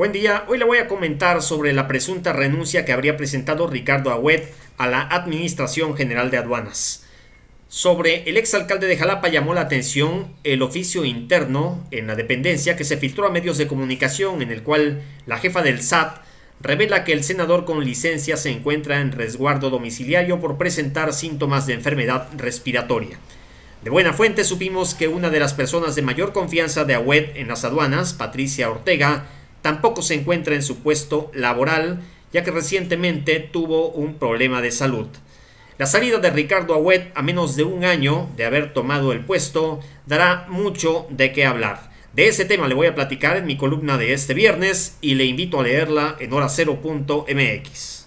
Buen día, hoy le voy a comentar sobre la presunta renuncia que habría presentado Ricardo Agüed a la Administración General de Aduanas. Sobre el exalcalde de Jalapa llamó la atención el oficio interno en la dependencia que se filtró a medios de comunicación en el cual la jefa del SAT revela que el senador con licencia se encuentra en resguardo domiciliario por presentar síntomas de enfermedad respiratoria. De buena fuente supimos que una de las personas de mayor confianza de Agüed en las aduanas, Patricia Ortega, tampoco se encuentra en su puesto laboral, ya que recientemente tuvo un problema de salud. La salida de Ricardo Agüed a menos de un año de haber tomado el puesto dará mucho de qué hablar. De ese tema le voy a platicar en mi columna de este viernes y le invito a leerla en horacero.mx.